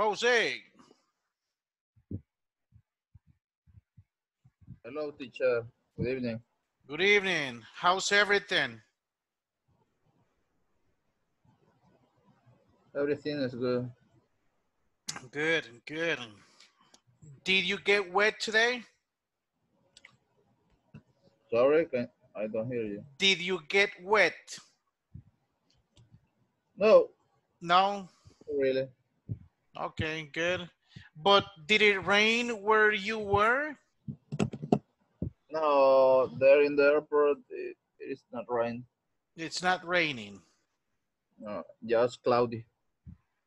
Jose. Hello, teacher. Good evening. Good evening. How's everything? Everything is good. Good, good. Did you get wet today? Sorry, I don't hear you. Did you get wet? No, No? really. Okay, good. But did it rain where you were? No, there in the airport, it, it's not rain. It's not raining. No, just cloudy.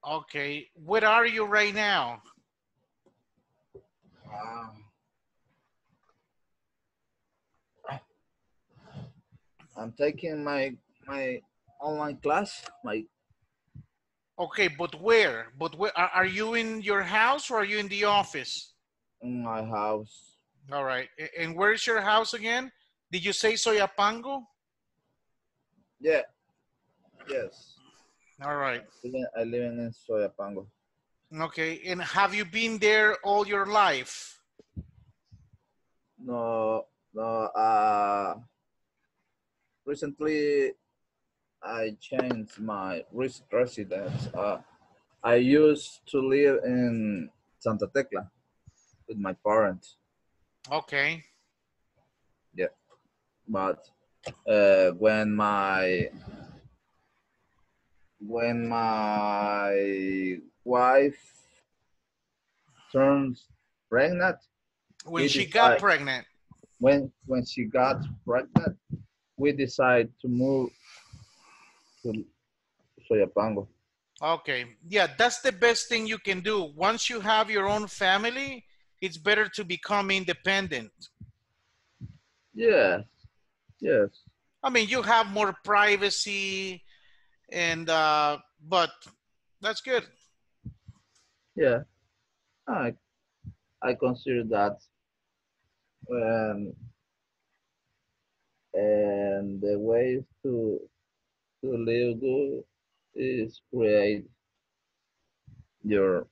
Okay. Where are you right now? Um, I'm taking my my online class. My Okay, but where? But where are, are you in your house or are you in the office? in my house. All right. And where's your house again? Did you say Soyapango? Yeah. Yes. All right. I live- I live in Soyapango. Okay. And have you been there all your life? No, no. Uh, recently, I changed my residence. Uh, I used to live in Santa Tecla with my parents, Okay. Yeah, but uh, when my when my wife turns pregnant, When she is got pregnant. when when she got pregnant, we decided to move to Soyapango. Okay. Yeah, that's the best thing you can do. Once you have your own family, it's better to become independent. Yes, yes, I mean, you have more privacy and uh but that's good. yeah. I I consider that when and the way to to live good is create your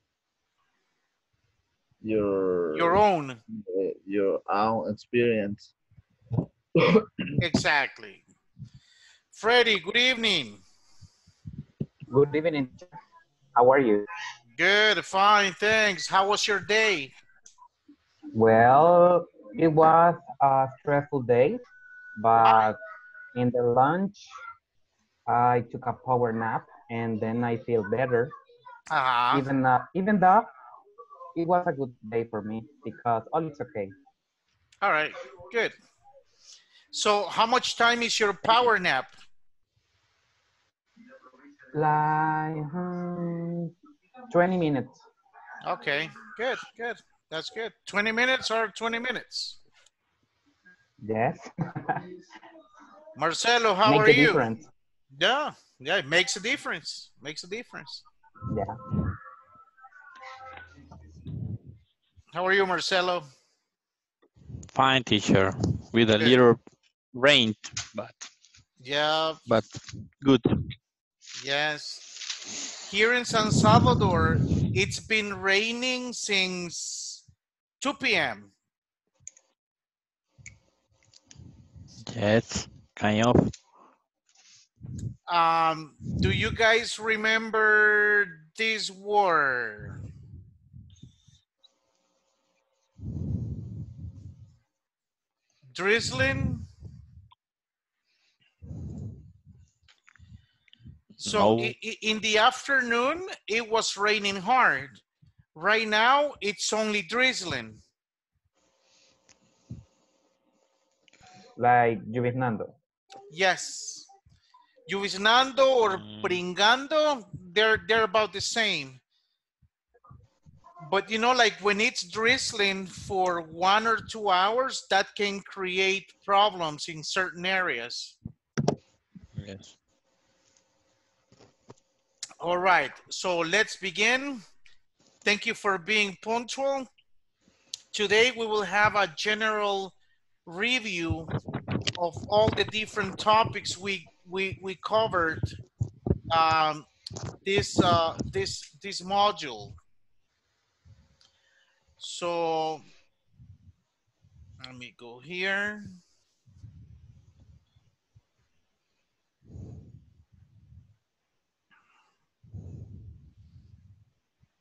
your Your own. your own experience. Exactly. Freddie, good evening. Good evening. How are you? Good, fine, thanks. How was your day? Well, it was a stressful day, but in the lunch, I took a power nap and then I feel better. Uh-huh. Even uh, even though it was a good day for me because all is okay. All right, good. So how much time is your power nap? Like hmm, 20 minutes. Okay, good, good. That's good. 20 minutes or 20 minutes? Yes. Marcelo, how Make are you? difference. Yeah, yeah, it makes a difference. Makes a difference. Yeah. How are you, Marcelo? Fine, teacher. With a Good. little rain, but Yeah, but good. yes. Here in San Salvador, it's been raining since 2 p.m. Yes, kind of. Um, do you guys remember this word? Drizzling? So No. i- i- in the afternoon, it was raining hard. Right now, it's only drizzling. Like lloviznando. Yes. Lloviznando or Mm. pringando, they're they're about the same. But you know, like when it's drizzling for one or two hours, that can create problems in certain areas. Yes. All right, so let's begin. Thank you for being punctual. Today we will have a general review of all the different topics we we, we covered um, this uh, this this module. So let me go here.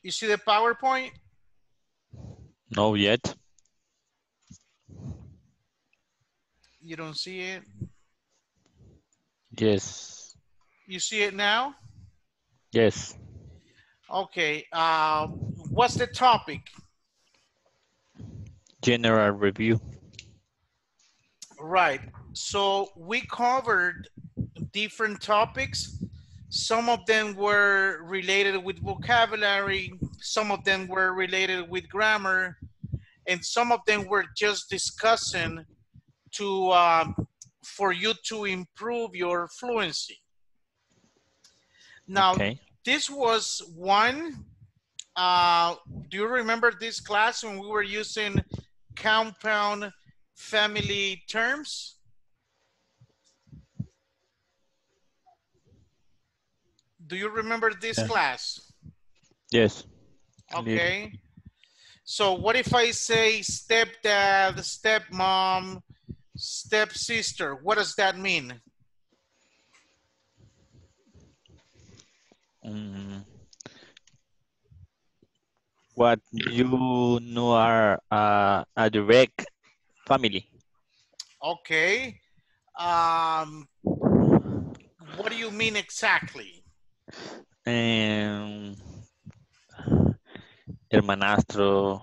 You see the PowerPoint? No yet. You don't see it? Yes. You see it now? Yes. Okay. Uh, what's the topic? General review. Right. So we covered different topics. Some of them were related with vocabulary, some of them were related with grammar, and some of them were just discussing to um, for you to improve your fluency. Now, Okay. this was one. Uh, do you remember this class when we were using compound family terms? Do you remember this Yeah. class? Yes. Okay. So what if I say stepdad, stepmom, stepsister? What does that mean? Mm. What you know are uh, a direct family. Okay. Um, what do you mean exactly? Em, hermanastro,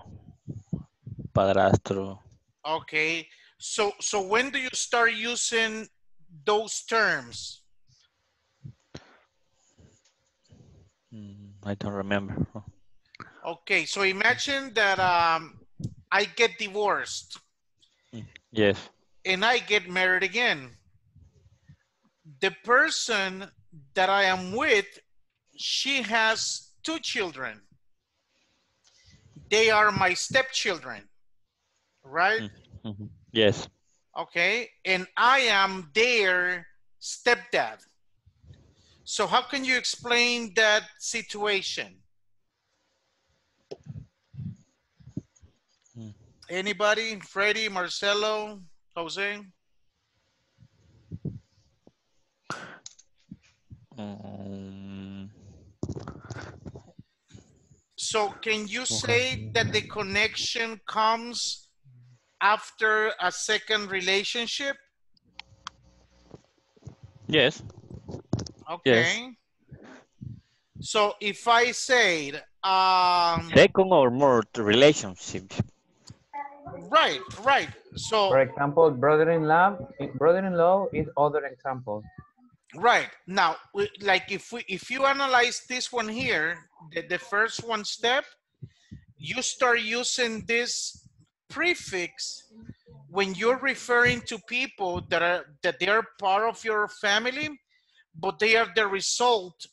padrastro. Okay. So so when do you start using those terms? Mm, I don't remember. Okay. So imagine that um, I get divorced Yes. and I get married again. The person that I am with, she has two children. They are my stepchildren, right? Mhm. Yes. Okay. And I am their stepdad. So how can you explain that situation? Hmm. Anybody? Freddy, Marcelo, Jose? Mm, So can you say that the connection comes after a second relationship? yes. Okay. So if I say, um, Second or more relationship. right, right. So For example, brother-in-law, brother-in-law is other example. Right. Now, like if we if you analyze this one here, the, the first one step, you start using this prefix when you're referring to people that are that they are part of your family, but they are the result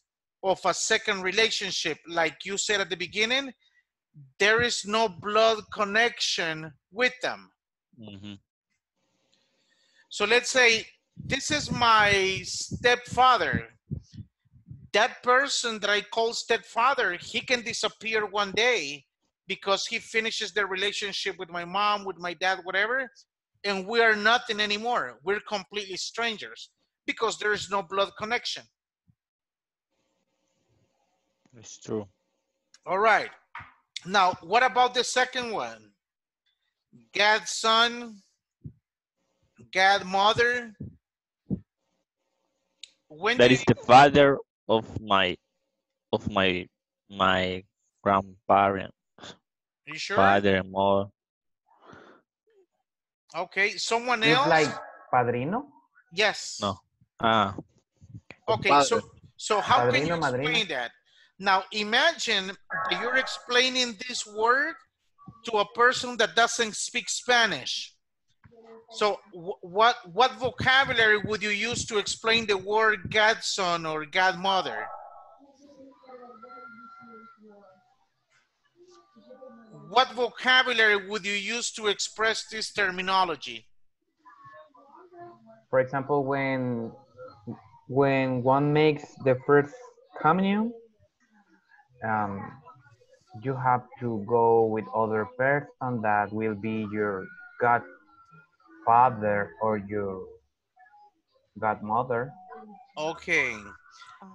of a second relationship. Like you said at the beginning, there is no blood connection with them. Mhm. So let's say this is my stepfather. That person that I call stepfather, he can disappear one day because he finishes the relationship with my mom, with my dad, whatever, and we are nothing anymore. We're completely strangers because there is no blood connection. It's true. All right. Now, what about the second one? Gad's son, Gad mother. When That is the father of my of my my grandparent, you sure? father and mother. Okay, someone It's else? like padrino, yes. No. Ah, Okay, Padre. so so how can you explain madrina. that? Now imagine that you're explaining this word to a person that doesn't speak Spanish. So what what vocabulary would you use to explain the word godson or godmother? What vocabulary would you use to express this terminology? for example, when when one makes the first communion, um, you have to go with other person that will be your godfather or your godmother. Okay.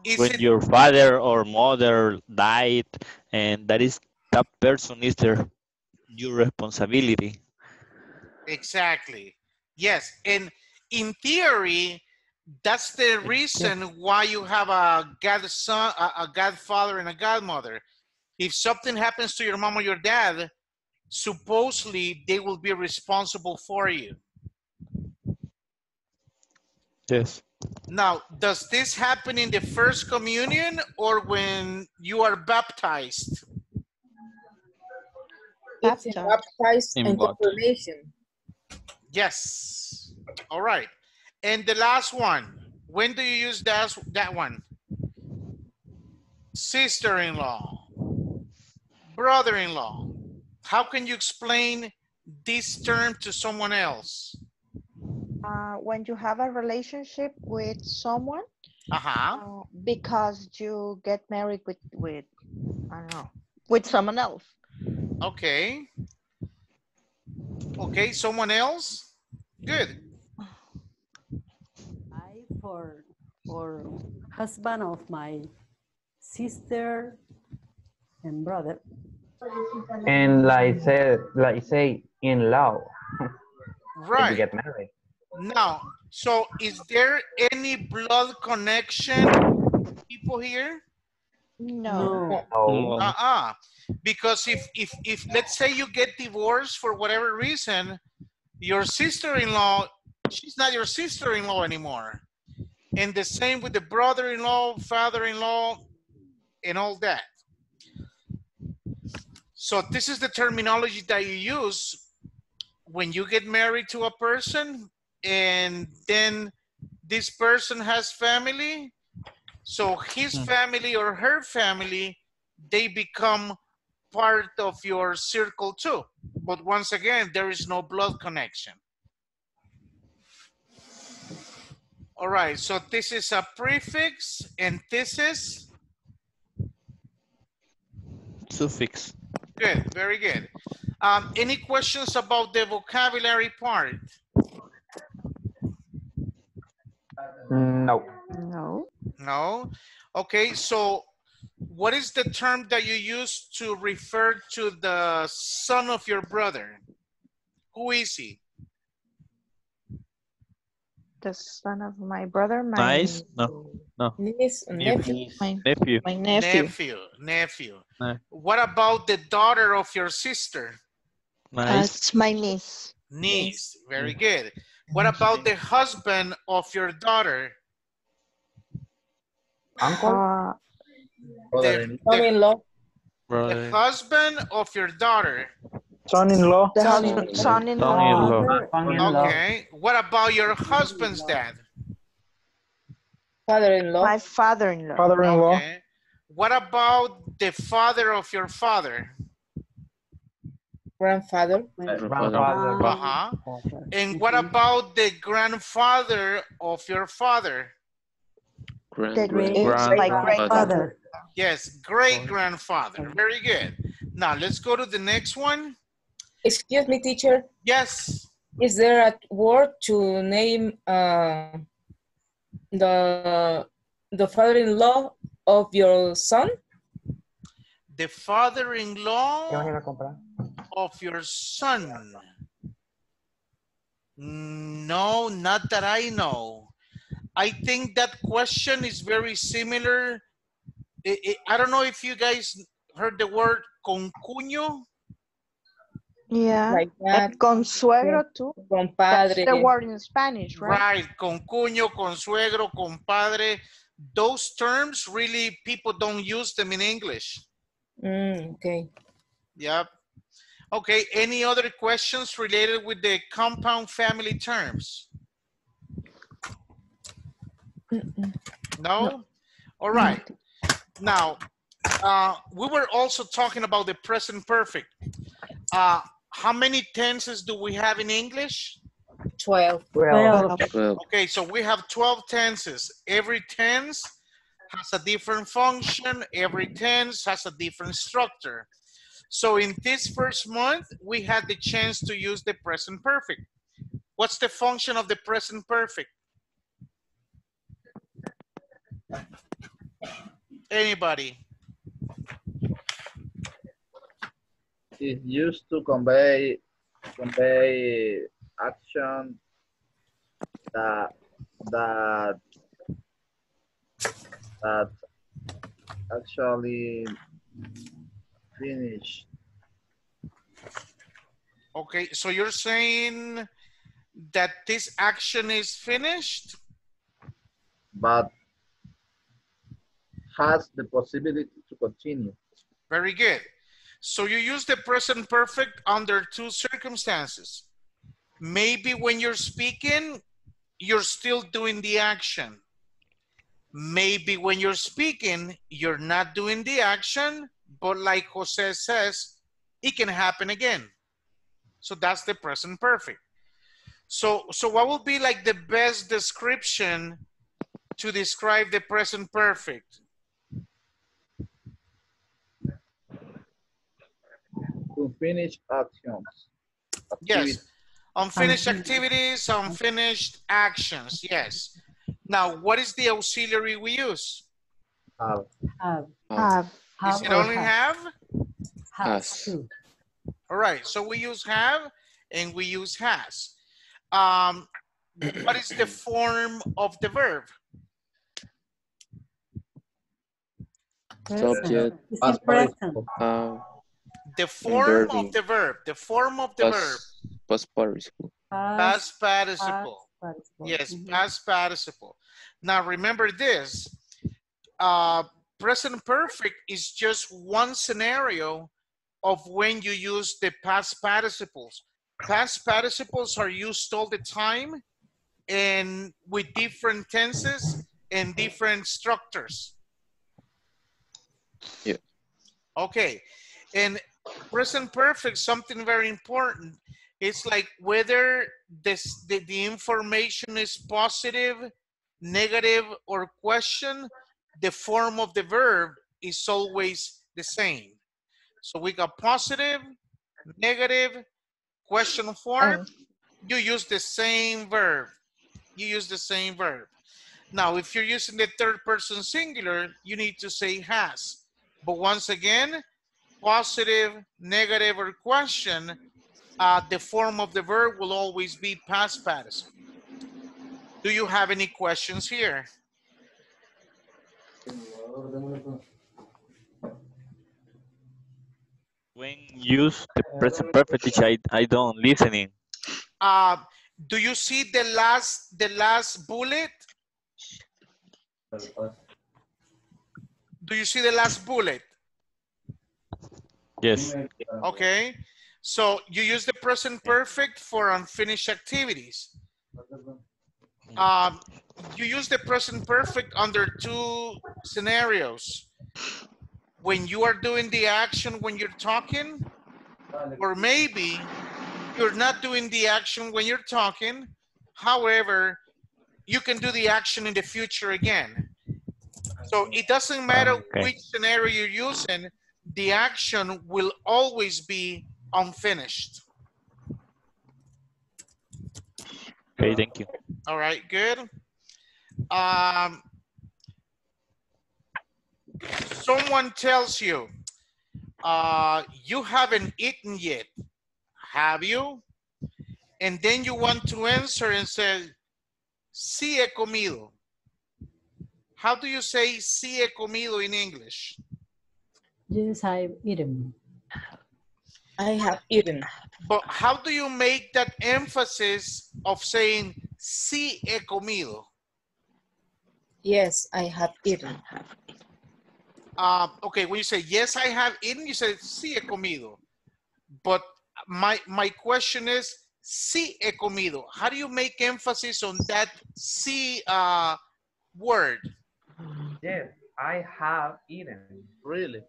Is when it your father or mother died and that is that person is their your responsibility exactly? Yes, and in theory, that's the reason why you have a godson, a, a godfather, and a godmother. If something happens to your mom or your dad, supposedly they will be responsible for you. yes Now, does this happen in the first communion or when you are baptized? It's Baptized. baptized In and confirmation. Yes. All right. And the last one, when do you use that, that one? Sister-in-law, brother-in-law. How can you explain this term to someone else? Uh, when you have a relationship with someone, Uh-huh. uh, because you get married with, with, I don't know, with someone else. Okay. Okay, someone else? Good. I for for husband of my sister and brother. And like say, like say in law, when you Right. get married. Now, so is there any blood connection people here? No. No, So Uh-uh. Because if, if, if, let's say you get divorced for whatever reason, your sister-in-law, she's not your sister-in-law anymore. And the same with the brother-in-law, father-in-law, and all that. So this is the terminology that you use when you get married to a person and then this person has family. So his Hmm. family or her family, they become part of your circle too. But once again, there is no blood connection. All right, so this is a prefix and this is suffix good, very good. Um, any questions about the vocabulary part? no. No. No? Okay, so what is the term that you use to refer to the son of your brother? Who is he? The son of my brother, my. Nice. No. Niece and nephew. My, nephew my nephew. Nephew, nephew. Ne- What about the daughter of your sister? nice uh, That's my niece. Niece, very good. What about the husband of your daughter? Uncle? Uh, Brother-in- The, Son-in-law. the husband of your daughter. Son-in-law. Son-in-law. Okay. What about your husband's dad? Father-in-law. My father-in-law. Father-in-law. Okay. What about the father of your father? Grandfather. Grandfather. Uh-huh. And what about the grandfather of your father? The Great great, my grandfather. Yes, great grandfather. Very good. Now let's go to the next one. Excuse me, teacher. Yes. Is there a word to name uh, the the father-in-law of your son? The ¿Qué vas a father-in-law ir a comprar? of your son. No, not that I know. I think that question is very similar. I, I- I don't know if you guys heard the word concuño. Yeah. Like that, And consuegro too. That's the word in Spanish, right? Right, concuño, consuegro, compadre. Those terms really people don't use them in English. Mm, okay. Yep. Okay, any other questions related with the compound family terms? Mm-mm. No? All right. Now, uh, we were also talking about the present perfect. Uh, how many tenses do we have in English? 12. Well, Well, Okay, so we have 12 tenses. Every tense has a different function. Every tense has a different structure. So in this first month, we had the chance to use the present perfect. What's the function of the present perfect? Anybody? It's used to convey convey action that that that actually finish. Okay, so you're saying that this action is finished? but has the possibility to continue. Very good. So you use the present perfect under two circumstances. Maybe when you're speaking, you're still doing the action. Maybe when you're speaking, you're not doing the action, but like Jose says, it can happen again. So that's the present perfect. So, so what would be like the best description to describe the present perfect? To finish actions. Yes. activities. Unfinished Unfinished. activities, unfinished actions. Yes. Now, what is the auxiliary we use? Have. Have, Have. Is it only have. have? Has Has. All right. So we use have and we use has. Um, what is the form of the verb? Subject. It's present. Uh, The form of the verb. The form of the verb. past, past participle. Past participle. participle. Yes, Mhm. past participle. Now remember this, uh, present perfect is just one scenario of when you use the past participles. Past participles are used all the time and with different tenses and different structures. Yeah. Okay, and present perfect, something very important. It's like whether this the, the information is positive, negative, or question, the form of the verb is always the same. So we got positive, negative, question form, And you use the same verb. You use the same verb. Now, if you're using the third person singular, you need to say has. But once again, positive, negative, or question, uh, the form of the verb will always be past participle. Do you have any questions here? When use the present perfect, which I, I don't listening. Uh, do you see the last the last bullet? Do you see the last bullet? Yes. Okay. So you use the present perfect for unfinished activities. Um, you use the present perfect under two scenarios. When you are doing the action when you're talking, or maybe you're not doing the action when you're talking. However, you can do the action in the future again. So it doesn't matter Okay. which scenario you're using, the action will always be unfinished. Okay, thank you. All right, good. Um, someone tells you, uh, you haven't eaten yet, have you? And then you want to answer and say, sí he comido. How do you say sí he comido in English? Yes, I've eaten. I have eaten. But how do you make that emphasis of saying sí he comido? Yes, I have eaten. Uh, okay, when you say yes, I have eaten, you say sí he comido. But my my question is sí he comido. How do you make emphasis on that sí uh, word? Yes, I have eaten. Really?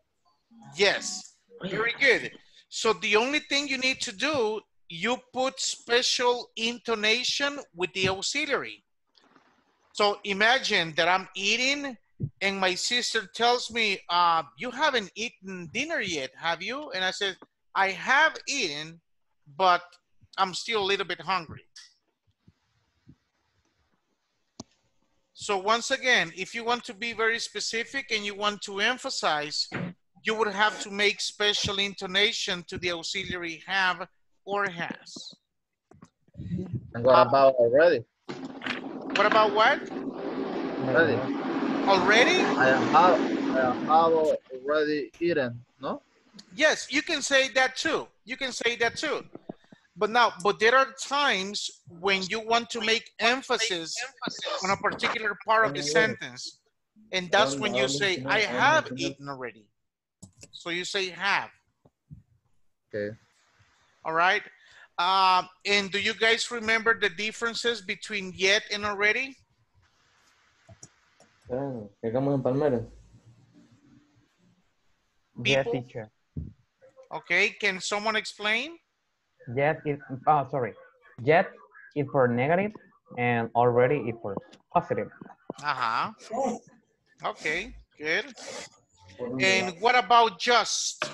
Yes, very good. So the only thing you need to do, you put special intonation with the auxiliary. So imagine that I'm eating and my sister tells me, uh, you haven't eaten dinner yet, have you? And I said, I have eaten, but I'm still a little bit hungry. So once again, if you want to be very specific and you want to emphasize, you would have to make special intonation to the auxiliary have or has. And what about already? What about what? Already. Already? I have, I have already eaten, no? Yes, you can say that too. You can say that too. But now, but there are times when you want to make emphasis on a particular part of the sentence. And that's when you say, I have eaten already. So you say have, Okay. all right? Um, and do you guys remember the differences between yet and already? Yes, People- teacher. Okay, can someone explain? Yet is, oh, sorry. Yet is for negative and already is for positive. Uh-huh. Okay, good. And what about just?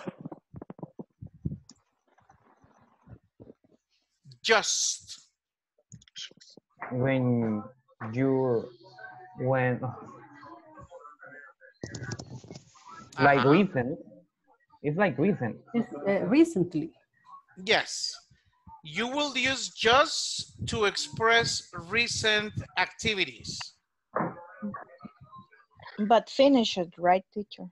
Just. When you, when, like Uh-huh. recent, it's like recent. It's, uh, recently. Yes. You will use just to express recent activities. But finish it, right, teacher?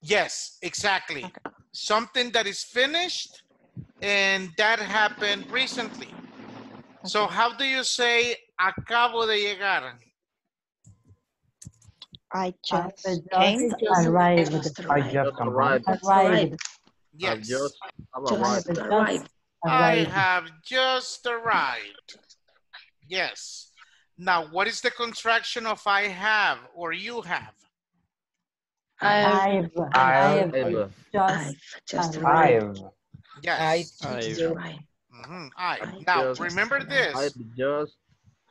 Yes, exactly. Something that is finished and that happened recently. So how do you say acabo de llegar? I I just just came. arrived. I just Just arrived. Arrived. I've Yes. I've I arrived. just I have just arrived. Yes. Now, what is the contraction of I have or you have? I've, I've- I've I've- just just arrived. I've, Yes. I, Mhm, I. I've Now, remember this. I've just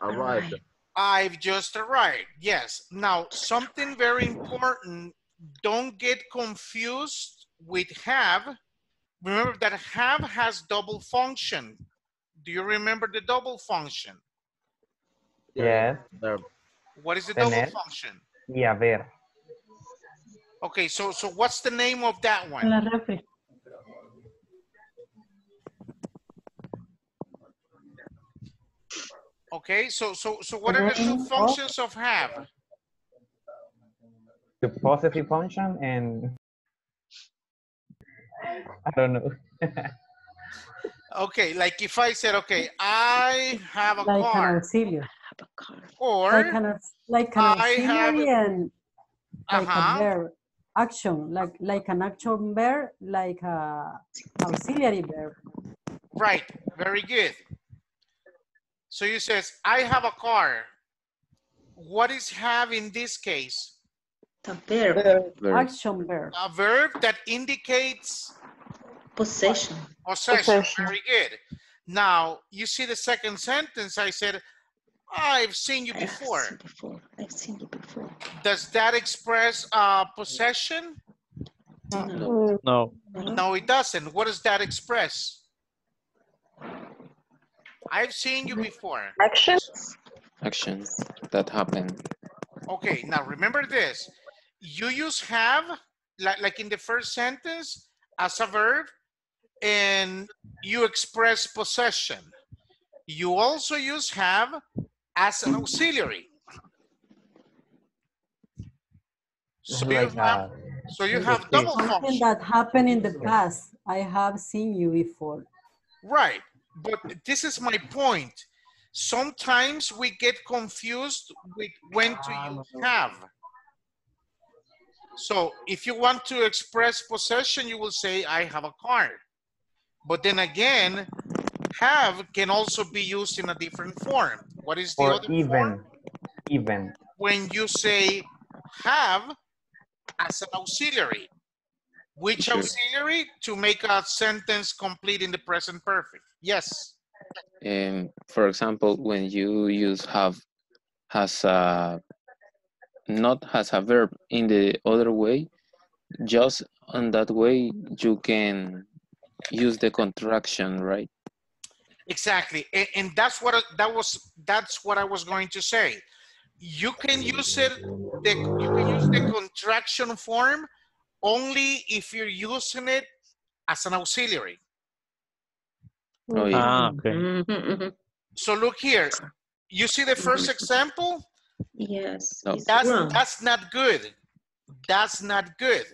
arrived. I've just arrived. Yes. Now, something very important. Don't get confused with have. Remember that have has double function. Do you remember the double function? yes, Verb. What is the double Tener. function? y haber. Okay, so so what's the name of that one? La refri. Okay, so so so what are the two functions of have? The positive function and I don't know. Okay, like if I said, okay, I have a Like an car, auxiliary. or Like an, aux- like an I have- auxiliary and like a uh-huh, verb. Action, like like an action verb, like a auxiliary verb. right, very good. So you says, I have a car. What is have in this case? Verb. Action verb. A verb that indicates Possession. possession. Very good. Now, you see the second sentence, I said, I've seen you I have before. seen before. I've seen you before. Does that express uh, possession? No. no, No, it doesn't. What does that express? I've seen you before. Actions? Actions that happen. Okay, now remember this. You use have, like, like in the first sentence, as a verb, and you express possession. You also use have as an auxiliary. So oh you have, so you have double Something function. that happened in the past. I have seen you before. Right, but this is my point. Sometimes we get confused with when to use have. So if you want to express possession, you will say, I have a car. But then again, have can also be used in a different form. What is the or other even, form? even. When you say have as an auxiliary. Which auxiliary? To make a sentence complete in the present perfect. Yes. Um, for example, when you use have as a not has a verb in the other way, just on that way you can use the contraction, right? Exactly, and, and that's what that was. That's what I was going to say. You can use it. The, you can use the contraction form only if you're using it as an auxiliary. Oh, yeah. Ah, okay. Mhm, mhm. So look here. You see the first example? Yes, No. That's wrong. that's not good. That's not good.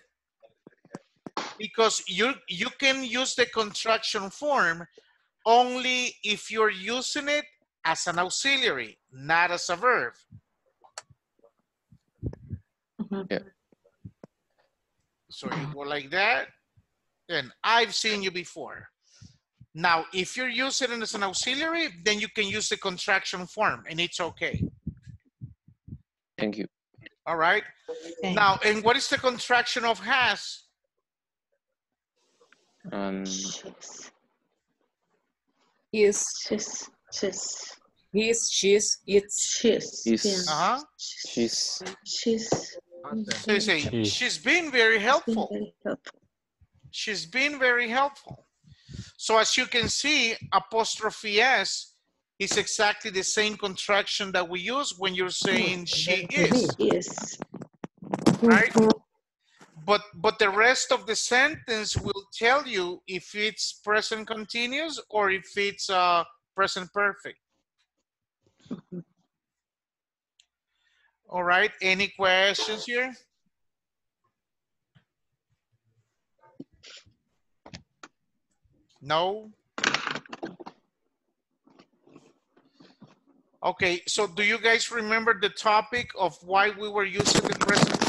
Because you you can use the contraction form only if you're using it as an auxiliary, not as a verb. Mhm. So you go like that, then I've seen you before. Now, if you're using it as an auxiliary, then you can use the contraction form and it's okay. Thank you. All right. Okay. Now, and what is the contraction of has? Um, She's, Is, she's, she's, is, she's, it's. she's, Is- yeah. Uh-huh. she's She's So you say, She. she's been very been helpful. very helpful. She's been very helpful. So as you can see, apostrophe S is exactly the same contraction that we use when you're saying she is, Yes. right? But, but the rest of the sentence will tell you if it's present continuous or if it's uh, present perfect. All right, any questions here? No? Okay, so do you guys remember the topic of why we were using the present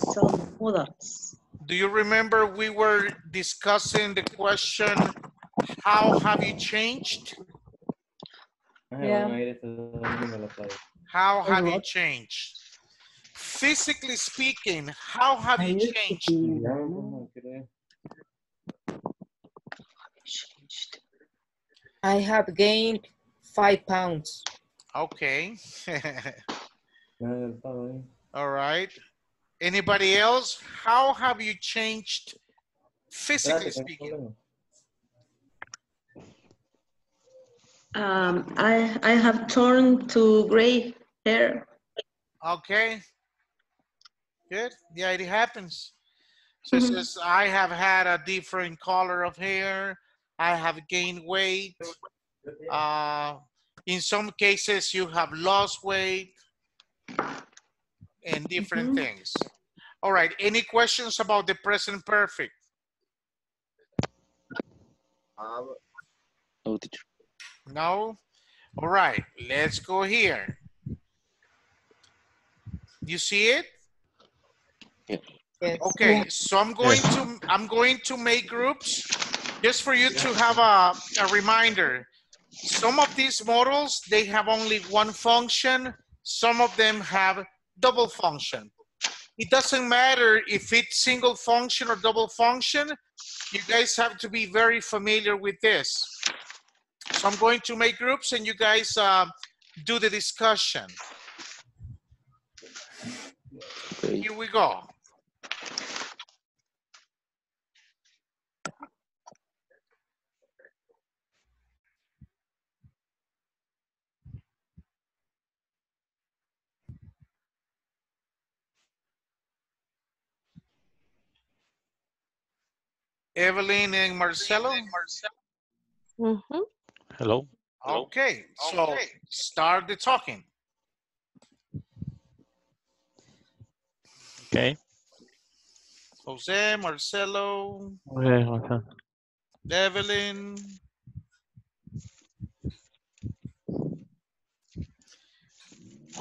Phrasal modals. Do you remember we were discussing the question, how have you changed? Yeah. How have you changed? Physically speaking, how have you used to changed? be- Changed. I have gained five pounds. Okay. All right. Anybody else? How have you changed physically speaking? Um, I, I have turned to gray hair. Okay. Good. Yeah, it happens. So it Mhm. says, I have had a different color of hair. I have gained weight. Uh, in some cases, you have lost weight and different Mhm. things. All right. Any questions about the present perfect? no teacher. No? All right. Let's go here. You see it? Yes. Okay, so I'm going to, I'm going to make groups just for you to have a, a reminder. Some of these modals, they have only one function. Some of them have double function. It doesn't matter if it's single function or double function. You guys have to be very familiar with this. So I'm going to make groups and you guys uh, do the discussion. Here we go. Evelyn and Marcelo? Mhm. Hello. Okay, so start the talking. Okay. Jose, Marcelo, Okay. okay. Evelyn.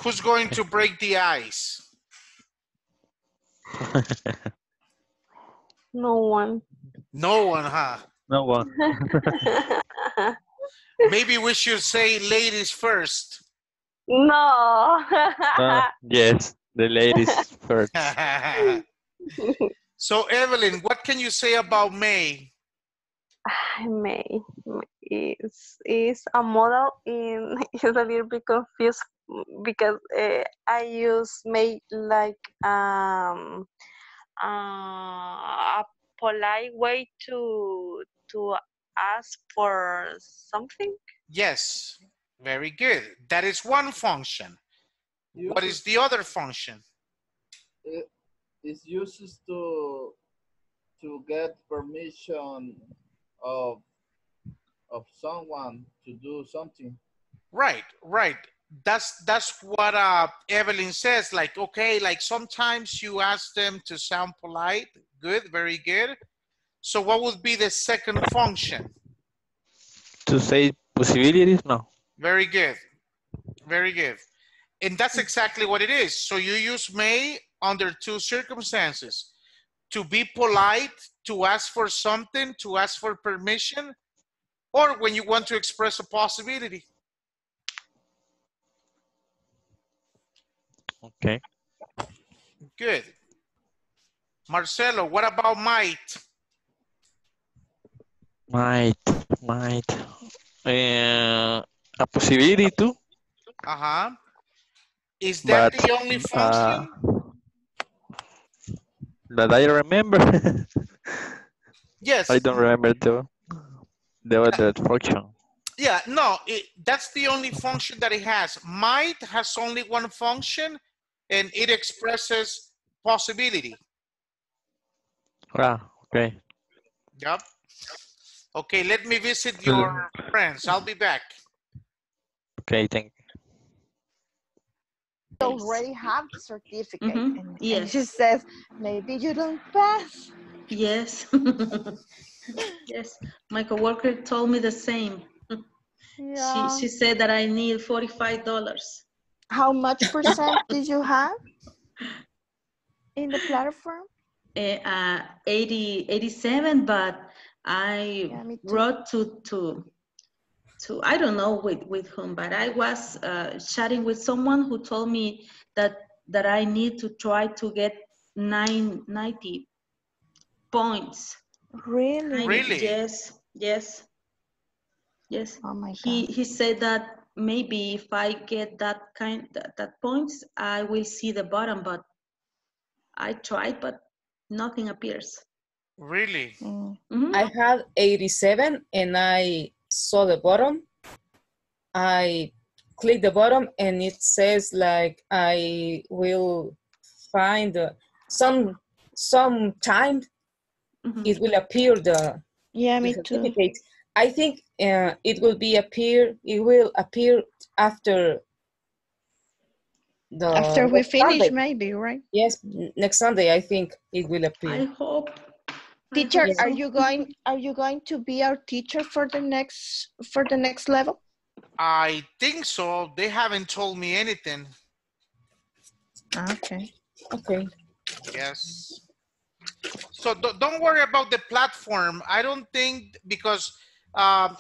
Who's going to break the ice? No one. No one, huh? no one. Maybe we should say ladies first. no. Uh, yes, the ladies first. so, Evelyn, what can you say about May? May May is is a modal in is a little bit confused because uh, I use may like um uh, a polite way to to ask for something. Yes, very good. That is one function. What is the other function? It is used to to get permission of of someone to do something. Right, right. That's that's what uh, Evelyn says. Like, okay, like sometimes you ask them to sound polite. Good, very good. So what would be the second function? To say possibilities? No. Very good. Very good. And that's exactly what it is. So you use may under two circumstances. To be polite, to ask for something, to ask for permission, or when you want to express a possibility. Okay. Good. Marcelo, what about might? Might, might. Uh, a possibility too, Uh-huh. Is that but the only function? uh, that I remember. yes. I don't remember the the other function. Yeah, no, it, that's the only function that it has. Might has only one function and it expresses possibility. Ah, okay. Yep. Okay, let me visit your friends. I'll be back. Okay, thank you already have the certificate. Mhm, And, and yes. she says, maybe you don't pass. Yes. yes. My coworker told me the same. Yeah. She, she said that I need $45. How much percent did you have in the platform? Eh, uh, 80, 87, but I Yeah, wrote to, to, to, I don't know with, with whom, but I was uh, chatting with someone who told me that, that I need to try to get nine, 90 points. Really? Really? Yes, yes. Yes. Oh my He, he said that maybe if I get that kind, that, that points, I will see the bottom, but I tried, but nothing appears. Really? Mm. Mhm. I had 87 and I saw the bottom. I click the bottom and it says like I will find uh, some some time Mhm. it will appear the, Yeah, the me too. Certificate. I think uh, it will be appear it will appear after the After we finish, Sunday. maybe, right? Yes, next Sunday I think it will appear. I hope. Teacher, hope are you going? Are you going to be our teacher for the next for the next level? I think so. They haven't told me anything. Okay. Okay. Yes. So don't worry about the platform. I don't think because um,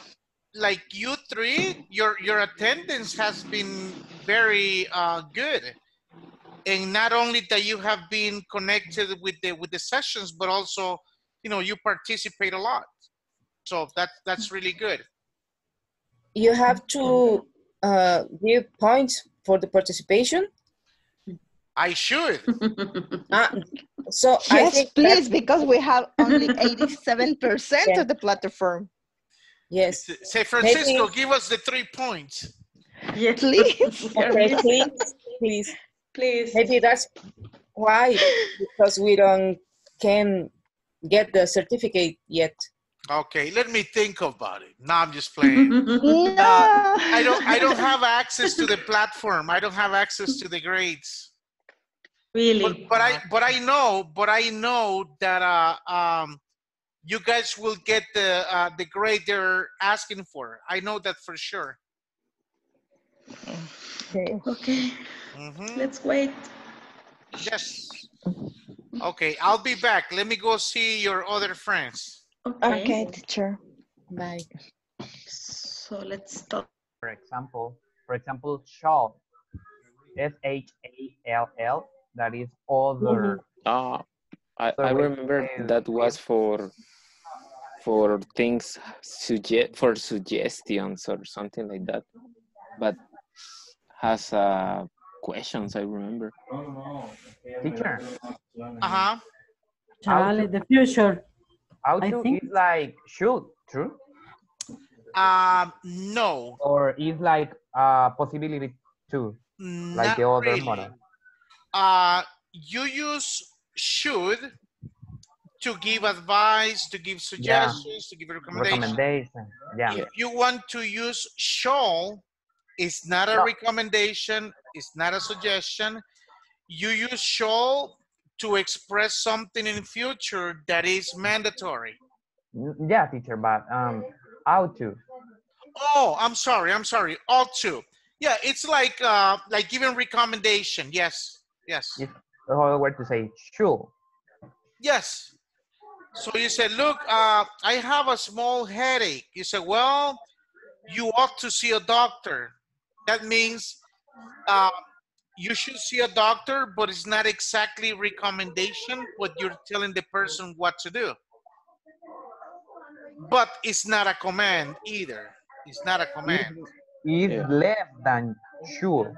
like you three, your your attendance has been very uh, good. And not only that you have been connected with the with the sessions, but also, you know, you participate a lot. So that that's really good. You have to uh, give points for the participation. I should. Uh, so I Yes, think please, because we have only eighty-seven percent Yeah. of the platform. Yes. Say Francisco, Maybe- give us the three points. Yes. Please. Okay, please, please. Please. Maybe that's why because we don't can get the certificate yet. Okay, let me think about it. No, I'm just playing. No. I don't I don't have access to the platform. I don't have access to the grades. Really? But, but I but I know but I know that uh um you guys will get the uh, the grade they're asking for. I know that for sure. Okay. Okay. Mhm. Let's wait. Yes. Okay, I'll be back. Let me go see your other friends. Okay. Okay, teacher. Bye. So let's stop. For example, for example, shall. S H A L L. That is other. Ah, I, So I remember that was for for things suggest for suggestions or something like that. But has uh, questions, I remember. Teacher, Uh-huh. Charlie, the future. how I to think- is like should, true? Um, no, Or is like a possibility too, like not the other really. modal? Uh, you use should to give advice, to give suggestions, to give recommendations. Recommendation, yeah. If you want to use shall, it's not a No. recommendation, it's not a suggestion. You use shall to express something in future that is mandatory. Yeah, teacher, but um, how to? Oh, I'm sorry, I'm sorry. Ought to. Yeah, it's like uh like giving recommendation. Yes, yes, If word to say should. yes. So you said, look, uh, I have a small headache. You said, well, you ought to see a doctor. That means uh, you should see a doctor, but it's not exactly recommendation, but you're telling the person what to do. But it's not a command either. It's not a command. Is Yeah. less than sure.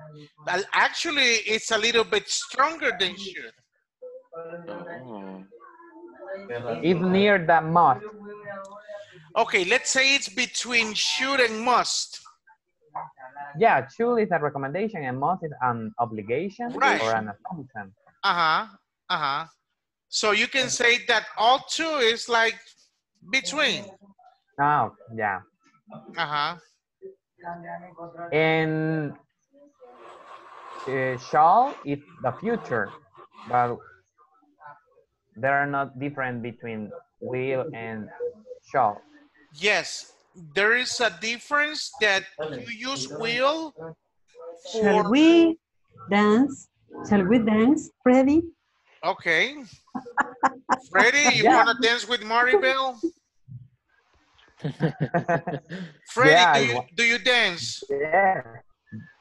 Well, Actually, it's a little bit stronger than should. Oh. Is near the must. Okay, let's say it's between should and must. Yeah, should is a recommendation and must is an obligation Right. or an assumption. Uh-huh, uh-huh. So you can say that ought to is like between. Oh, yeah. Uh-huh. And uh, shall is the future, but there are not different between will and shall. Yes, there is a difference that you use will Shall we dance? Shall we dance, Freddy? okay. Freddy, you Yeah. wanna dance with Maribel? Freddie, Yeah, do you, do you dance? yeah.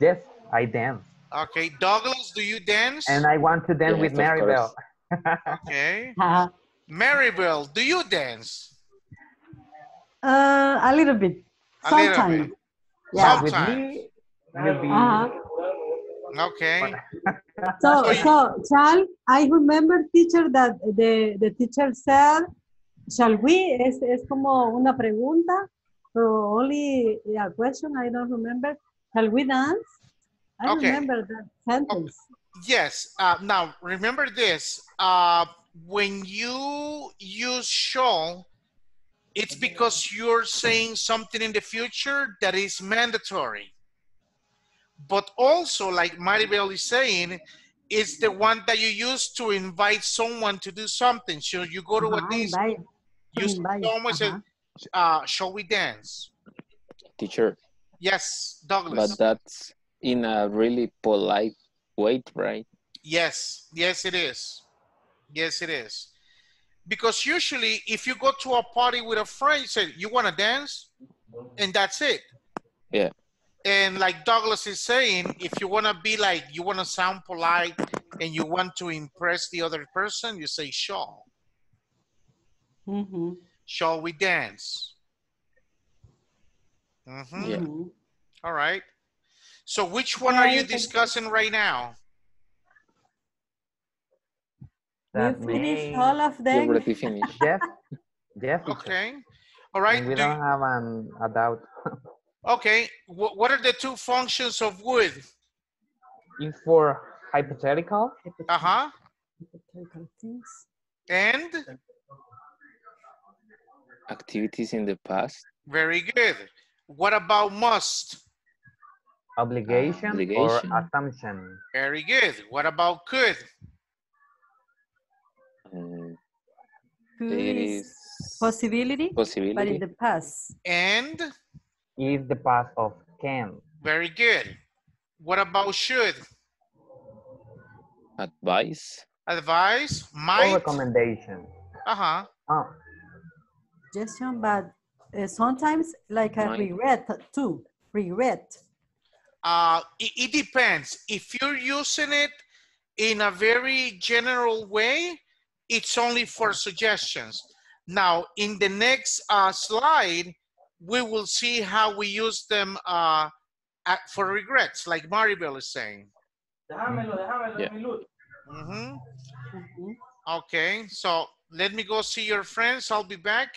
Yes, I dance. Okay, Douglas, do you dance? And I want to dance Yes, with of Maribel. Okay. Uh, Maribel, do you dance? uh, a little bit. A little bit. Yeah. with Sometimes. me, you'll. Uh-huh. Okay. So, So you- so, Charles, I remember teacher that the, the teacher said, shall we? Es, es como una pregunta, only a question, I don't remember. Shall we dance? I Okay. remember that sentence. Yes. Uh, now, remember this. Uh, when you use shall, it's because you're saying something in the future that is mandatory. But also, like Maribel is saying, it's the one that you use to invite someone to do something. So you go to a Ajá, Disney, invite, you invite, someone says, uh, shall we dance? Teacher, Yes, Douglas. but that's in a really polite way, right? Yes, yes, it is. Yes, it is. Because usually, if you go to a party with a friend, you say, You want to dance? And that's it. Yeah. And like Douglas is saying, if you want to be like, you want to sound polite and you want to impress the other person, you say, Shall. Mhm, Shall we dance? Mhm. Yeah. mhm. All right. So, which one are you discussing right now? That We finish may- all of them. You them. already finished. Yes, yes. Okay. All right. And we Do- don't have an, a doubt. Okay, wh- what are the two functions of would? It's for hypothetical. Uh-huh, Hypothetical things. and Activities in the past. very good. What about must? Obligation, or obligation. assumption. Very good. What about could? mm, Could It is is possibility, but in the past. And Is the past of can. very good. What about should? Advice. Advice, Or might, recommendation. uh-huh. Oh, Suggestion, but uh, sometimes like a regret too. Regret. Uh, it, it depends. If you're using it in a very general way, it's only for suggestions. Now, in the next uh, slide, we will see how we use them uh, uh, for regrets, like Maribel is saying. Yeah. Mhm. Okay, so let me go see your friends. I'll be back.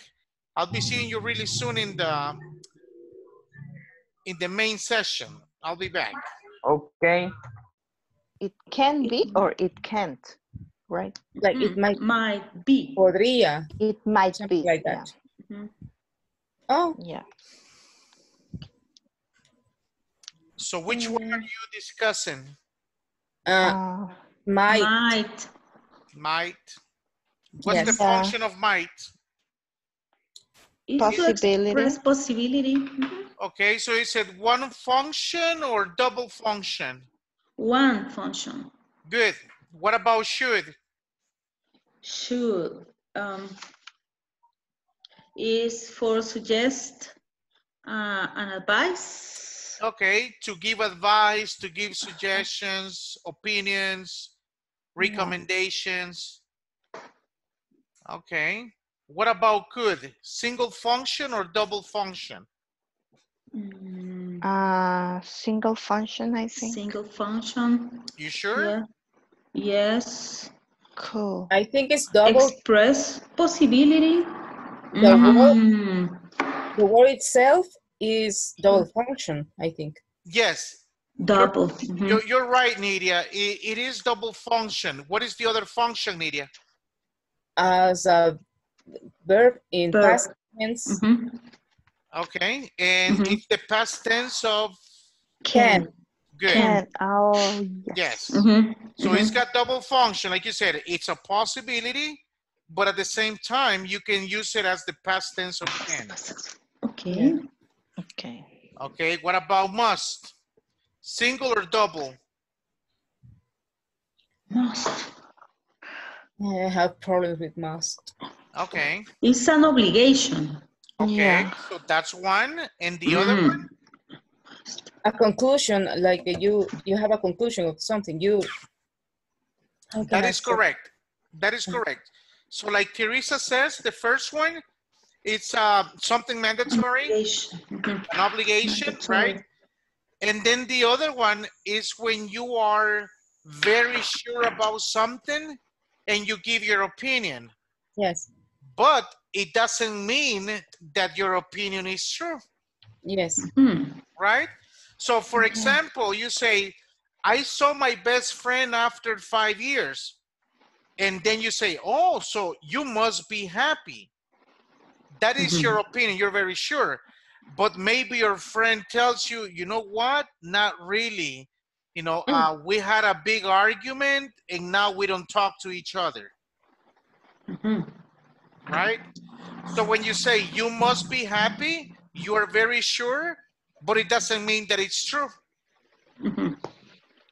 I'll be seeing you really soon in the in the main session. I'll be back. Okay. It can be or it can't, right? Like it Mhm. might, Might be. podría, It might something be. like yeah. that. Mhm. Oh, Yeah. So which one are you discussing? uh, Uh, might, Might. Might. What's the Yes. Yeah. function of might? Is Possibility. possibility. Mhm. Okay, so is it one function or double function? One function. Good. What about should? Should. Um, is for suggest uh, an advice. Okay, to give advice, to give suggestions, opinions, recommendations. Okay. What about could? Single function or double function? Mm, uh, single function, I think. single function. You sure? Yeah. Yes. Cool. I think it's double. Express possibility. The word, Mm, the word itself is double function, I think. Yes. double. Mhm. You're, you're right, Nidia. It, it is double function. What is the other function, Nidia? As a verb in Verb. past tense, Mhm. Okay. And Mhm. it's the past tense of can. good. Can. Oh, yes. Yes. Mhm. So Mhm. it's got double function. Like you said, it's a possibility, but at the same time, you can use it as the past tense of can. Okay. Okay. Okay. What about must? Single or double? Must. I have problems with must. Okay. It's an obligation. Okay. Yeah. So that's one. And the other Mm. one? A conclusion, like you, you have a conclusion of something. You. how can That I is say- correct. That is correct. So like Teresa says, the first one, it's uh, something mandatory, Obligation. An obligation, Mandatory. right? And then the other one is when you are very sure about something and you give your opinion, Yes. But it doesn't mean that your opinion is true, Yes. Mhm. right? So for example, you say, I saw my best friend after five years. And then you say, oh, so you must be happy. That is Mhm. your opinion. You're very sure. But maybe your friend tells you, you know what? Not really. You know, Mm. uh, we had a big argument and now we don't talk to each other, Mhm. Right? So when you say you must be happy, you are very sure, but it doesn't mean that it's true, Mhm.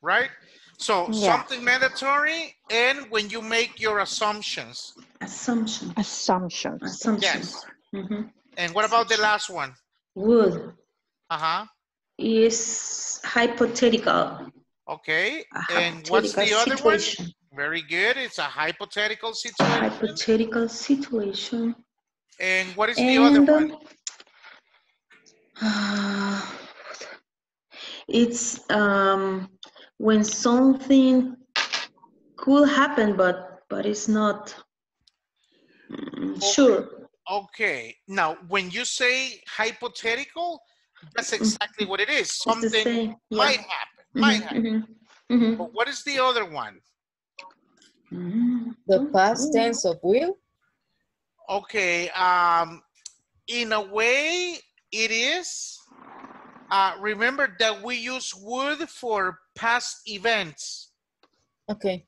right? So Yeah. something mandatory and when you make your assumptions. Assumption. Assumptions. Assumption. Yes. Mhm. And what about the last one? Would Uh-huh. is hypothetical. Okay. A And what's the hypothetical other one? Very good. It's a hypothetical situation. Hypothetical situation. And what is the other one? uh, it's um, when something could happen, but but it's not mm, sure. Okay. Now, when you say hypothetical, that's exactly what it is. Something. Yeah. might happen. Might Mhm, happen. mhm, mhm. But what is the other one? The past tense of will. Okay. Um, in a way, it is. Uh, remember that we use would for past events. Okay.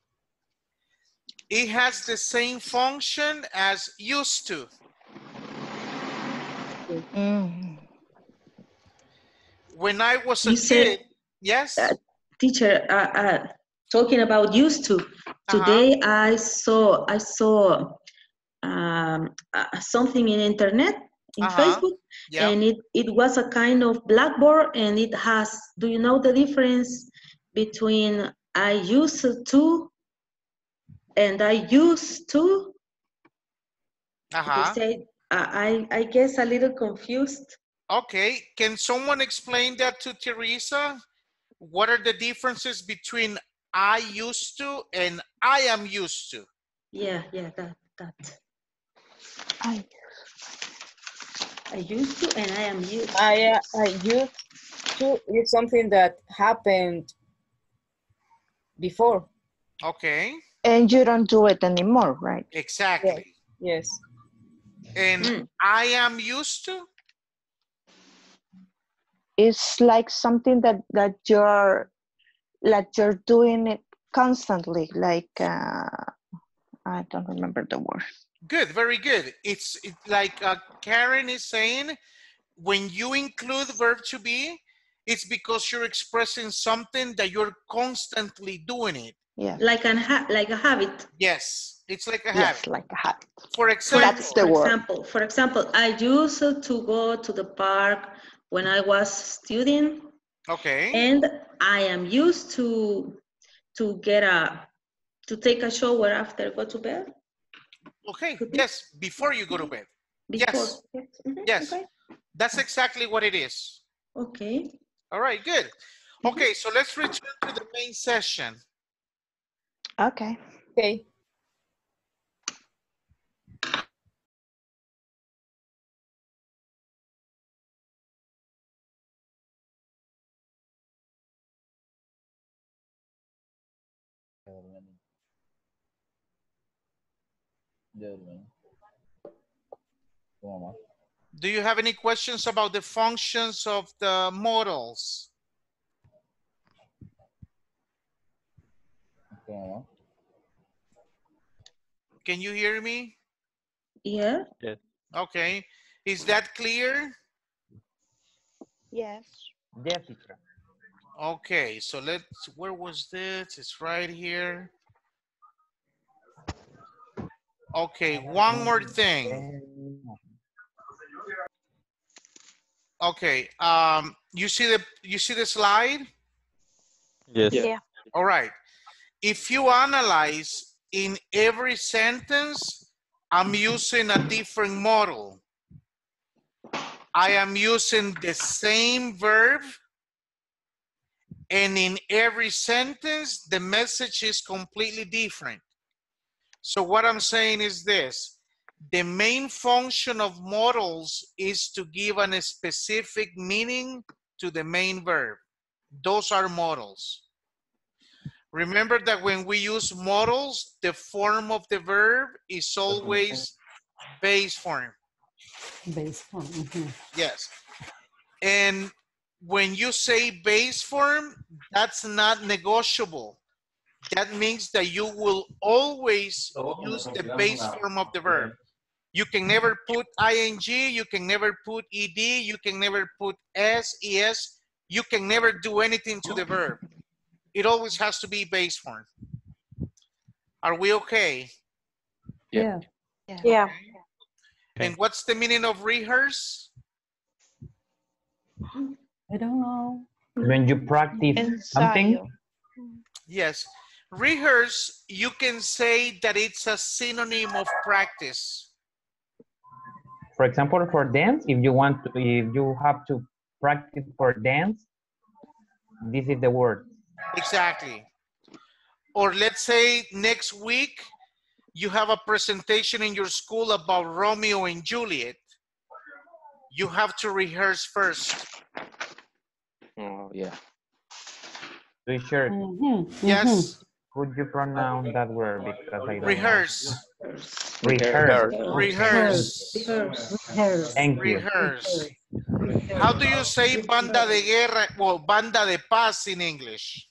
It has the same function as used to. Mm. When I was a You say- kid, yes? Uh, Teacher, uh, uh, talking about used to. Uh-huh. Today I saw I saw um, uh, something in internet in Uh-huh. Facebook, Yeah. and it it was a kind of blackboard, and it has. Do you know the difference between I used to and I used to? Uh-huh. Say uh, I I guess a little confused. Okay, can someone explain that to Teresa? What are the differences between I used to and I am used to? Yeah, yeah, that, that. I, I used to and I am used. I, uh, I used to is something that happened before. Okay, and you don't do it anymore, right? exactly. Yes. And Mm. I am used to? It's like something that that you're like you're doing it constantly. Like uh, I don't remember the word. Good, very good. It's it, like uh, Karen is saying, when you include verb to be, it's because you're expressing something that you're constantly doing it. Yeah. Like an ha like a habit. Yes, it's like a Yes, habit. like a habit. For For, example, That's the for word. example, for example, I used to go to the park when I was student okay, and I am used to to get a to take a shower after I go to bed. okay, could be. yes, before you go to bed. Before. Yes. Yes. mhm, Yes. Okay. That's exactly what it is. okay. All right, good. Okay, so let's return to the main session. Okay. Okay. Do you have any questions about the functions of the modals? ¿Cómo? Can you hear me? Yeah. Okay, is that clear? Yes. Yes. Okay, so let's, where was this? It's right here. Okay, one more thing. Okay, um, you see the, you see the slide? Yes. Yeah. Yeah. All right. If you analyze in every sentence, I'm using a different modal. I am using the same verb. And in every sentence, the message is completely different. So what I'm saying is this. The main function of modals is to give an specific meaning to the main verb. Those are modals. Remember that when we use modals, the form of the verb is always base form. Base form. mhm. Yes. And when you say base form, that's not negotiable. That means that you will always use the base form of the verb. You can never put ing, you can never put ed, you can never put s, es, you can never do anything to the verb. It always has to be base form. Are we okay? Yeah. Yeah. Yeah. And what's the meaning of rehearse? I don't know. When you practice something, Yes. Rehearse, you can say that it's a synonym of practice. for example, for dance, if you want to, if you have to practice for dance, this is the word. Exactly. Or let's say next week, you have a presentation in your school about Romeo and Juliet. You have to rehearse first. Oh, yeah. Teacher, Mhm, mhm. Yes, could you pronounce that word because I don't know. rehearse, Rehearse. rehearse, Rehearse. Thank you. rehearse. How do you say banda de guerra, well, banda de paz in English?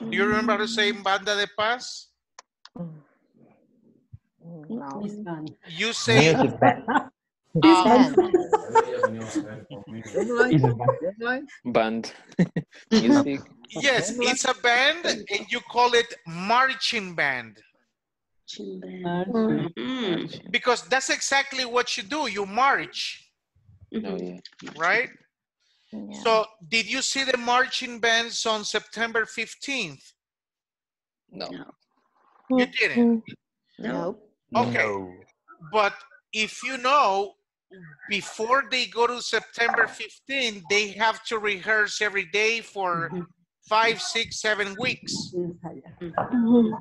Do you remember how to say banda de paz? No. You say, Music band. Um, one. Is a band. Band. Music. Yes, it's a band and you call it marching band. Mm. Because that's exactly what you do. You march, Oh, yeah. right? Yeah. So did you see the marching bands on September 15th? No. You didn't. No. Okay. But if you know, before they go to September 15th, they have to rehearse every day for five, six, seven weeks.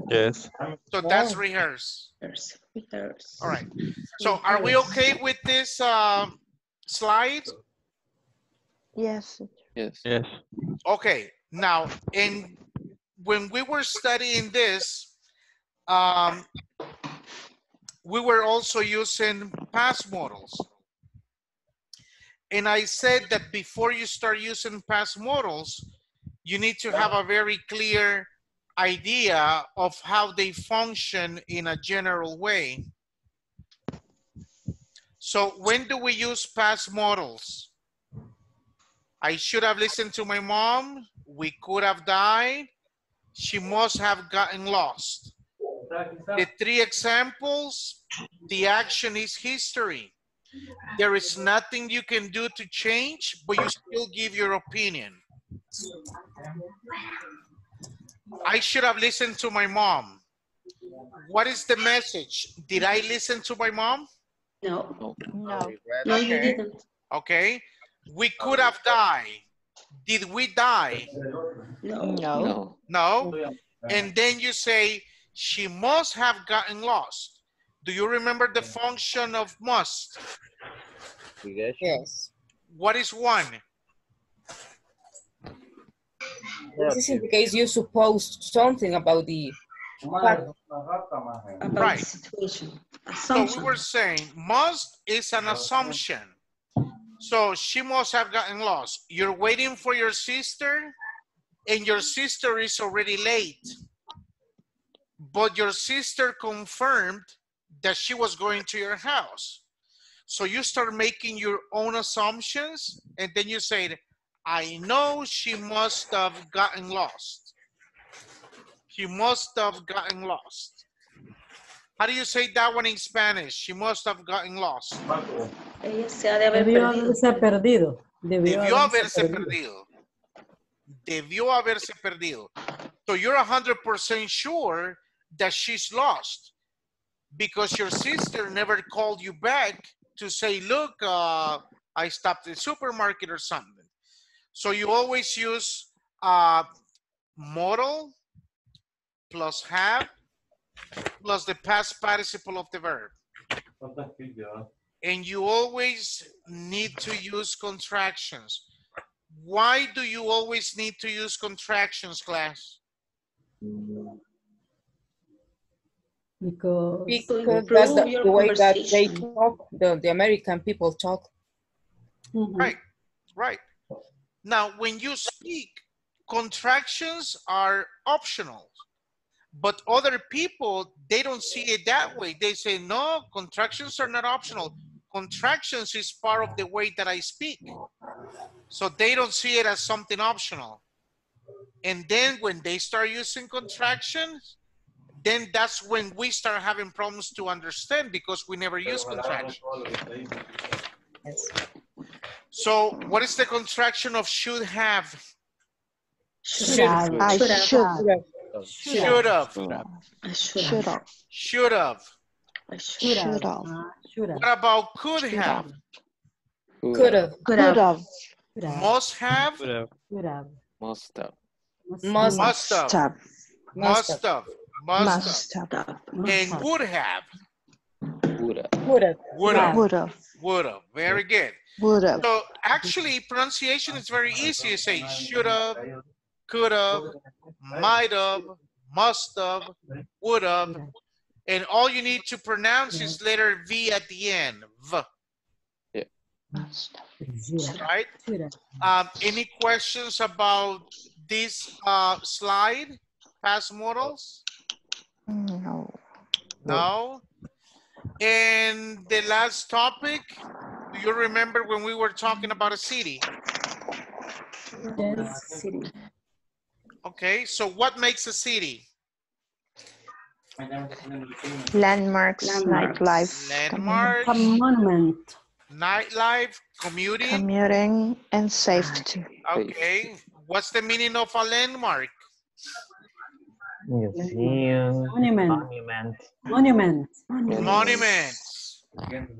Yes. So that's rehearse. Rehearse, rehearse. All right. So are we okay with this um, slide? Yes. Yes. Yes. Okay, now, in, when we were studying this, um, we were also using past modals. And I said that before you start using past modals, you need to have a very clear idea of how they function in a general way. So when do we use past modals? I should have listened to my mom. We could have died. She must have gotten lost. The three examples, the action is history. There is nothing you can do to change, but you still give your opinion. I should have listened to my mom. What is the message? Did I listen to my mom? No, No. No. no, you Okay. didn't. Okay. We could have died. Did we die? No. No. No. No. And then you say, she must have gotten lost. Do you remember the function of must? Yes. What is one? This is in the case you suppose something about the fact. About Right. the situation. So we Assumption. were saying must is an assumption. So she must have gotten lost. You're waiting for your sister and your sister is already late. But your sister confirmed that she was going to your house. So you start making your own assumptions and then you say, I know she must have gotten lost. She must have gotten lost. How do you say that one in Spanish? She must have gotten lost. Ella se ha de haber Debió perdido. haberse perdido. Debió haberse perdido. Debió haberse perdido. So you're 100% sure that she's lost because your sister never called you back to say, look, uh, I stopped at the supermarket or something. So you always use uh, modal plus have plus the past participle of the verb. And you always need to use contractions. Why do you always need to use contractions, class? Because Because that's the, improve your the way that they talk, the, the American people talk. Mhm. Right, right. Now, when you speak, contractions are optional. But other people, they don't see it that way. They say, no, contractions are not optional. Contractions is part of the way that I speak. So they don't see it as something optional. And then when they start using contractions, then that's when we start having problems to understand because we never use contractions. Yes. So what is the contraction of should have? Should have. Should have. should. Should have, should Should have. have. should have. Should have. Should have. Ah, should have. What about could have? Could have, Could Could have. have. Have. Must have, Could have. Must have. must, must have, have. must must have, have, must Must have, have. and Would have. would have. would have, Would have. would have. Very good. Would have. So actually pronunciation is very easy. You say should have, could have, might have, must have, would have. And all you need to pronounce is letter V at the end, V, Must have. Should have. right? Um, any questions about this uh, slide, past modals? No. No? And the last topic, do you remember when we were talking about a city? Yes. Okay, so what makes a city? Landmarks, Landmarks. nightlife, Landmarks, A monument. nightlife, commuting? commuting, and safety. Okay, what's the meaning of a landmark? Museum, Monument. monument. Monument. Monuments,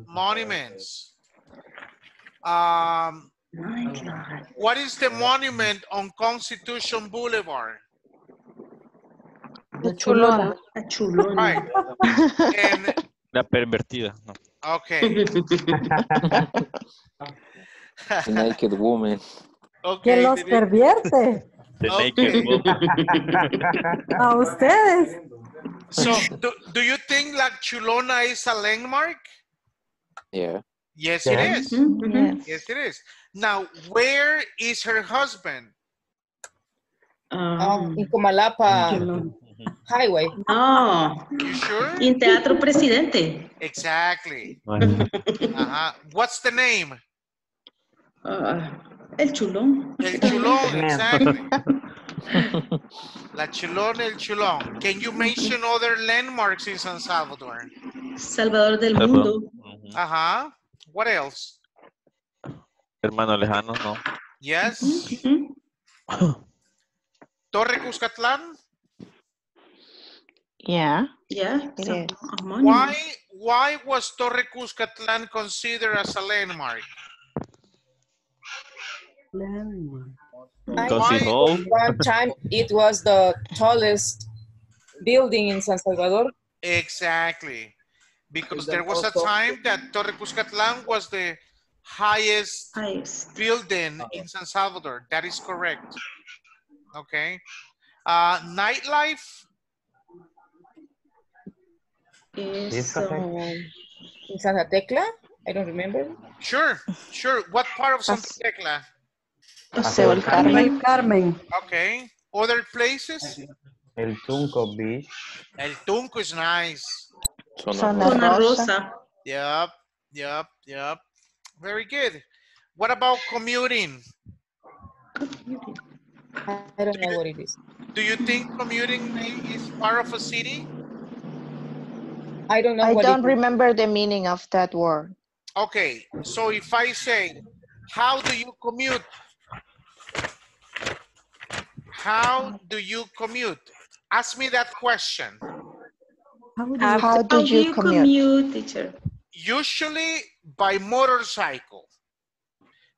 monuments. Um, what is the monument on Constitution Boulevard? The chulona. A chulona. Right. And La pervertida. No. okay. The naked woman. Que okay. los did pervierte The Okay. naked woman. a ustedes. So, do, do you think La Chulona is a landmark? Yeah. Yes, it Yeah. is. Mhm, mhm. Yes. Yes, it is. Now, where is her husband? Um, Um, in Comalapa. Highway. No, You sure? in Teatro Presidente. Exactly. Uh-huh. What's the name? Ah, el chulón. El Chulón, exactly. La Chulón, El Chulón. Can you mention other landmarks in San Salvador? Salvador del Salvador. mundo. Ujú. Uh-huh. What else? Hermano lejano, no. Yes. Mhm. Torre Cuscatlán? Yeah. Yeah, It so, is. a monument. Why, why was Torre Cuscatlán considered as a landmark? I Because it's Why? One time it was the tallest building in San Salvador. Exactly. Because there was a time that Torre Cuscatlán was the highest Highest. building in San Salvador. That is correct. Okay. Uh, nightlife? Is, Discotheque. um, In Santa Tecla, I don't remember. Sure, sure. What part of Santa Tecla? Paseo del Carmen. Carmen. Okay. Other places? El Tunco Beach. El Tunco is nice. Zona Zona rosa. Zona Rosa. Rosa. Yep, yep, yep. Very good. What about commuting? I don't know what it is. Do you think commuting is part of a city? I don't know I what don't it is. remember the meaning of that word. Okay, so if I say, how do you commute? How do you commute? Ask me that question. How do How, you- How do you commute? commute, teacher? Usually by motorcycle.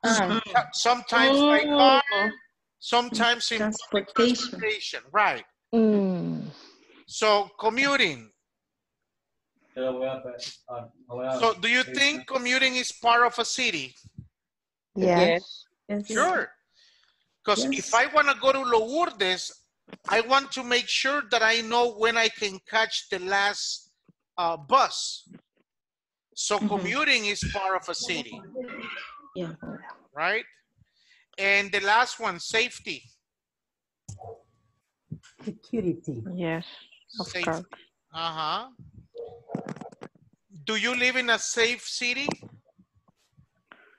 Ah, Sometimes by car, Oh, sometimes in Transportation. transportation. Right. Mm, So commuting. So do you think commuting is part of a city? yes. Yes. Sure. Because if I want to go to Lourdes, I want to make sure that I know when I can catch the last uh, bus. So Mhm. commuting is part of a city, Yeah. right? And the last one, safety. Security. Yes. Of Safe. course. Uh-huh. Do you live in a safe city?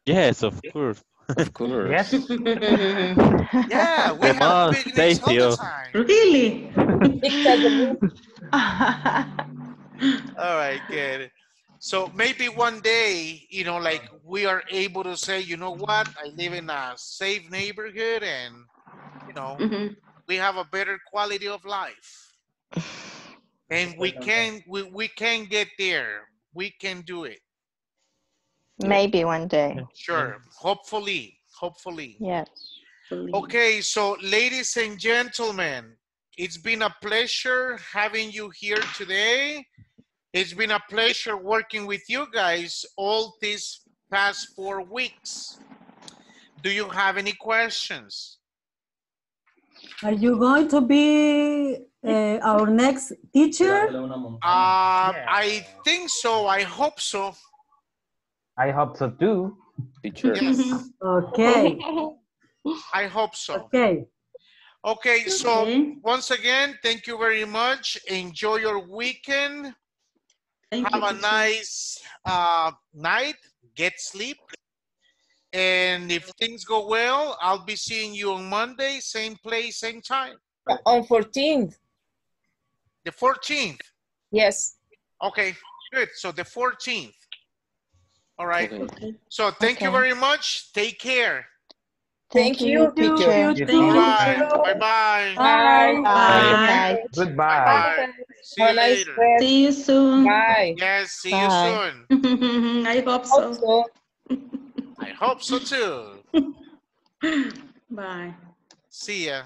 Yes, of course. Of course. Yes. Yeah, we The have most picnics all safety the time. really? Picture the moon. All right, good. So maybe one day, you know, like we are able to say, you know what, I live in a safe neighborhood and, you know, Mhm. we have a better quality of life. And we can, we, we can get there. We can do it. Maybe one day. Sure. Hopefully, hopefully. Yes. Okay, so ladies and gentlemen, it's been a pleasure having you here today. It's been a pleasure working with you guys all these past four weeks. Do you have any questions? Are you going to be uh, our next teacher? Um, I think so. I hope so. I hope so too. Teacher. Yes, Okay. I hope so. Okay. Okay, so Okay. once again, thank you very much. Enjoy your weekend. Thank have you, a nice uh, night, get sleep. And if things go well, I'll be seeing you on Monday, same place, same time. On 14th. The 14th. Yes. Okay, good. So the 14th. All right. Okay. Okay. So thank you very much. Take care. Thank you, teacher. You You All too. right. Bye-bye. Bye. Bye. Bye. Bye. Goodbye. Bye. See you later. See you soon. Bye. Yes, see you soon. I hope so. I hope so too. Bye. See ya.